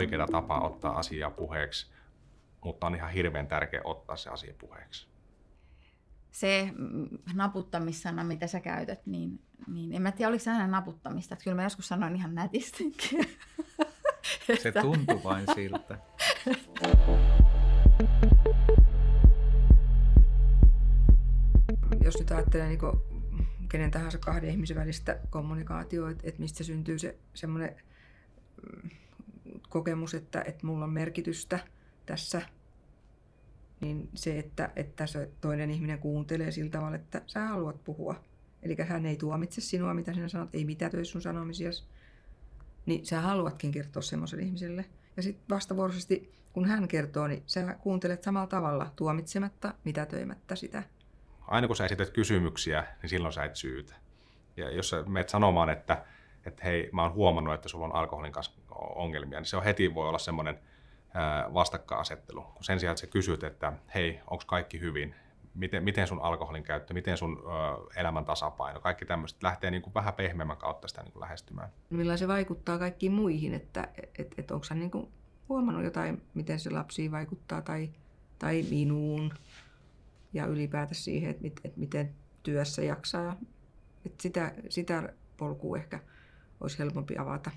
oikea tapa ottaa asiaa puheeksi, mutta on ihan hirveän tärkeä ottaa se asia puheeksi. Se mm, naputtamissana, mitä sä käytät, niin, niin en mä tiedä, oliko se aina naputtamista. Että kyllä mä joskus sanoin ihan nätistikin. Se tuntuu vain siltä. Jos nyt ajattelee niin kenen tahansa kahden ihmisen välistä kommunikaatioa, että, että mistä syntyy se semmoinen mm, kokemus, että, että mulla on merkitystä tässä, niin se, että, että se toinen ihminen kuuntelee sillä tavalla, että sä haluat puhua. Eli hän ei tuomitse sinua, mitä sinä sanot, ei mitätöi sun sanomisias, niin sä haluatkin kertoa semmoiselle ihmiselle. Ja sitten vastavuoroisesti, kun hän kertoo, niin sä kuuntelet samalla tavalla tuomitsematta, mitätöimättä sitä aina kun sä esität kysymyksiä, niin silloin sä et syytä. Ja jos sä menet sanomaan, että, että hei, mä oon huomannut, että sulla on alkoholin kanssa ongelmia, niin se on heti voi olla semmoinen vastakkainasettelu. Sen sijaan, että sä kysyt, että hei, onko kaikki hyvin, miten, miten sun alkoholin käyttö, miten sun elämän tasapaino, kaikki tämmöiset lähtee niin kuin vähän pehmeämmän kautta sitä niin kuin lähestymään. Millä se vaikuttaa kaikkiin muihin, että et, et onko niin kuin huomannut jotain, miten se lapsiin vaikuttaa tai, tai minuun ja ylipäätään siihen, että, mit, että miten työssä jaksaa. Että sitä, sitä polkua ehkä olisi helpompi avata.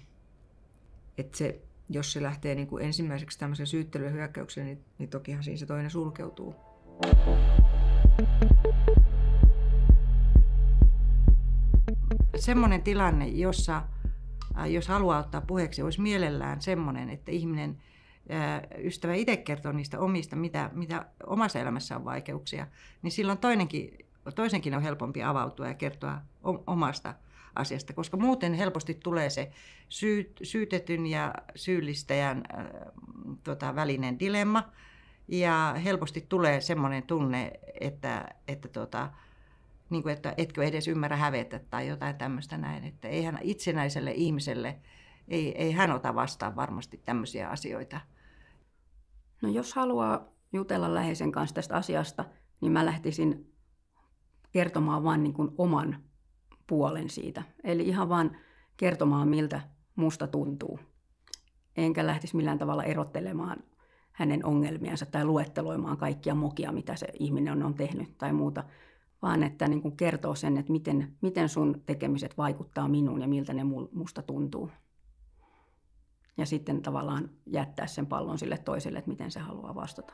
Että se, jos se lähtee niin kuin ensimmäiseksi tämmöisen syyttelyyn hyökkäykseen, niin, niin tokihan siinä se toinen sulkeutuu. Semmoinen tilanne, jossa äh, jos haluaa ottaa puheeksi, olisi mielellään semmoinen, että ihminen ystävä itse kertoo niistä omista, mitä, mitä omassa elämässä on vaikeuksia, niin silloin toinenkin, toisenkin on helpompi avautua ja kertoa omasta asiasta, koska muuten helposti tulee se syy, syytetyn ja syyllistäjän äh, tota, välinen dilemma, ja helposti tulee semmoinen tunne, että, että, tota, niin kuin, että etkö edes ymmärrä hävetä tai jotain tämmöistä näin. Että eihän itsenäiselle ihmiselle, ei, ei hän ota vastaan varmasti tämmöisiä asioita. No jos haluaa jutella läheisen kanssa tästä asiasta, niin mä lähtisin kertomaan vain niin kuin oman puolen siitä. Eli ihan vaan kertomaan, miltä musta tuntuu. Enkä lähtisi millään tavalla erottelemaan hänen ongelmiansa tai luetteloimaan kaikkia mokia, mitä se ihminen on tehnyt tai muuta, vaan että niin kuin kertoo sen, että miten, miten sun tekemiset vaikuttaa minuun ja miltä ne musta tuntuu ja sitten tavallaan jättää sen pallon sille toiselle, että miten se haluaa vastata.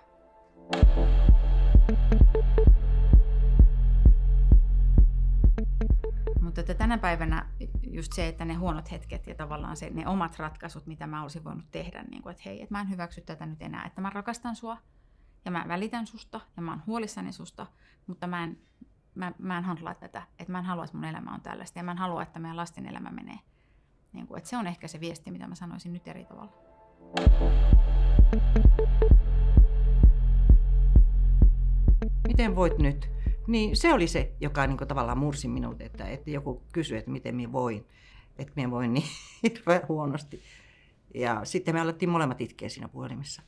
Mutta että tänä päivänä just se, että ne huonot hetket ja tavallaan se, ne omat ratkaisut, mitä mä olisin voinut tehdä, niin kuin, että hei, että mä en hyväksy tätä nyt enää, että mä rakastan sua ja mä välitän susta ja mä oon huolissani susta, mutta mä en, mä, mä en handlaa tätä, että mä en halua, että mun elämä on tällaista ja mä en halua, että meidän lasten elämä menee niin kuin, että se on ehkä se viesti, mitä mä sanoisin nyt eri tavalla. Miten voit nyt? Niin se oli se, joka niin kuin, tavallaan mursi minut, että, että joku kysyi, että miten minä voin. Että minä voin niin hirveän huonosti. Ja sitten me alettiin molemmat itkeä siinä puhelimessa.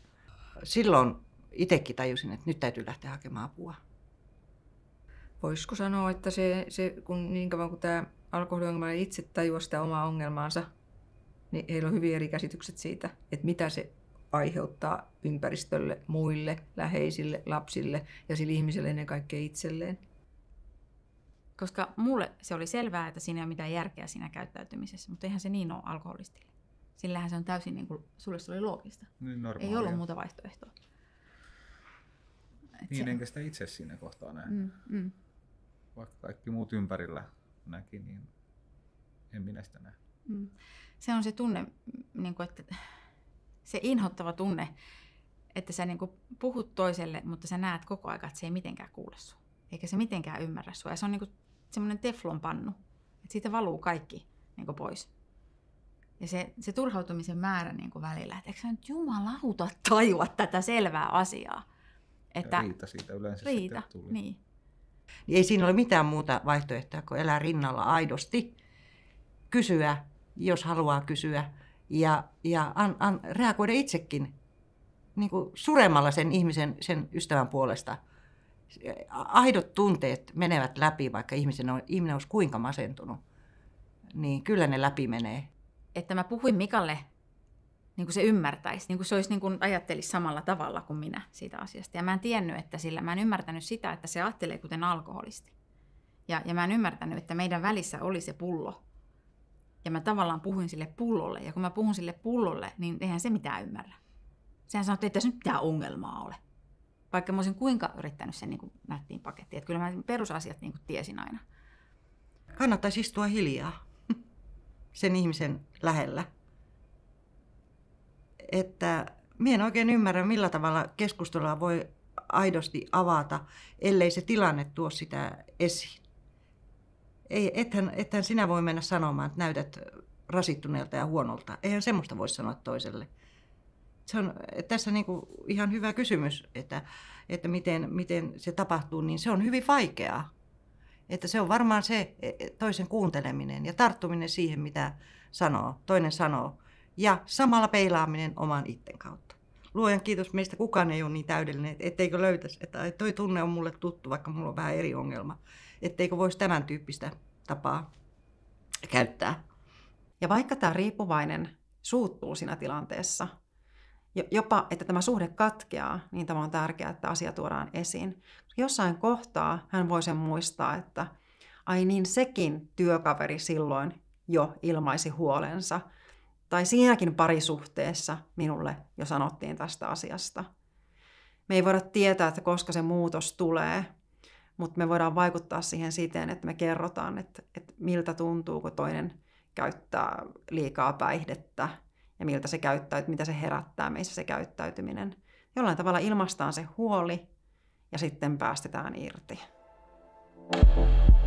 Silloin itsekin tajusin, että nyt täytyy lähteä hakemaan apua. Voisiko sanoa, että se, se kun niin kauan kuin tämä alkoholiongelmainen itse tajua sitä omaa ongelmaansa, niin heillä on hyvin eri käsitykset siitä, että mitä se aiheuttaa ympäristölle, muille, läheisille, lapsille ja sille ihmiselle ennen kaikkea itselleen. Koska mulle se oli selvää, että siinä ei ole mitään järkeä siinä käyttäytymisessä, mutta eihän se niin ole alkoholistille. Sillähän se on täysin, niin kuin, sulle se oli loogista. Niin ei ollut muuta vaihtoehtoa. Et niin, se... enkä sitä itse siinä kohtaa näe. Mm, mm. Vaikka kaikki muut ympärillä näki, niin en minä sitä näe. Mm. Se on se tunne, niin kuin, että se inhottava tunne, että sä niin kuin puhut toiselle, mutta sä näet koko ajan, että se ei mitenkään kuule sua. Eikä se mitenkään ymmärrä sua. Ja se on niin kuin semmoinen teflonpannu, että siitä valuu kaikki niin kuin pois. Ja se, se turhautumisen määrä niin kuin välillä, että eikö sä nyt jumalauta tajua tätä selvää asiaa. Että, ja riita siitä yleensä riita, tuli. Niin. Niin ei siinä ole mitään muuta vaihtoehtoa kuin elää rinnalla aidosti, kysyä, jos haluaa kysyä, ja, ja an, an, reagoida itsekin niin kuin suremalla sen ihmisen, sen ystävän puolesta. Aidot tunteet menevät läpi, vaikka ihmisen on, ihminen olisi kuinka masentunut. Niin kyllä ne läpi menee. Että mä puhuin Mikalle niin kuin se ymmärtäisi, niin kuin se olisi niin kuin ajattelisi samalla tavalla kuin minä siitä asiasta. Ja mä en tiennyt, että sillä, mä en ymmärtänyt sitä, että se ajattelee kuten alkoholisti. Ja, ja mä en ymmärtänyt, että meidän välissä oli se pullo. Ja mä tavallaan puhuin sille pullolle. Ja kun mä puhun sille pullolle, niin eihän se mitään ymmärrä. Sehän sanoi, että ei tässä nyt mitään ongelmaa ole. Vaikka mä olisin kuinka yrittänyt sen niin kuin nättiin pakettiin. Että kyllä mä perusasiat niin kuin tiesin aina. Kannattaisi istua hiljaa sen ihmisen lähellä. Että minä en oikein ymmärrä, millä tavalla keskustelua voi aidosti avata, ellei se tilanne tuo sitä esiin. Ei, ethän, ethän sinä voi mennä sanomaan, että näytät rasittuneelta ja huonolta. Eihän semmoista voi sanoa toiselle. Se on tässä niin kuin ihan hyvä kysymys, että, että miten, miten se tapahtuu, niin se on hyvin vaikeaa. Että se on varmaan se e, e, toisen kuunteleminen ja tarttuminen siihen, mitä sanoo, toinen sanoo. Ja samalla peilaaminen oman itten kautta. Luojan kiitos, meistä kukaan ei ole niin täydellinen, etteikö löytäisi, että toi tunne on mulle tuttu, vaikka mulla on vähän eri ongelma. Etteikö voisi tämän tyyppistä tapaa käyttää. Ja vaikka tämä riippuvainen suuttuu siinä tilanteessa, jopa että tämä suhde katkeaa, niin tämä on tärkeää, että asia tuodaan esiin. Jossain kohtaa hän voi sen muistaa, että ai niin sekin työkaveri silloin jo ilmaisi huolensa. Tai siinäkin parisuhteessa minulle jo sanottiin tästä asiasta. Me ei voida tietää, että koska se muutos tulee, mutta me voidaan vaikuttaa siihen siten, että me kerrotaan, että, että miltä tuntuu, kun toinen käyttää liikaa päihdettä ja miltä se käyttäytyy, mitä se herättää meissä se käyttäytyminen. Jollain tavalla ilmaistaan se huoli ja sitten päästetään irti. Thank you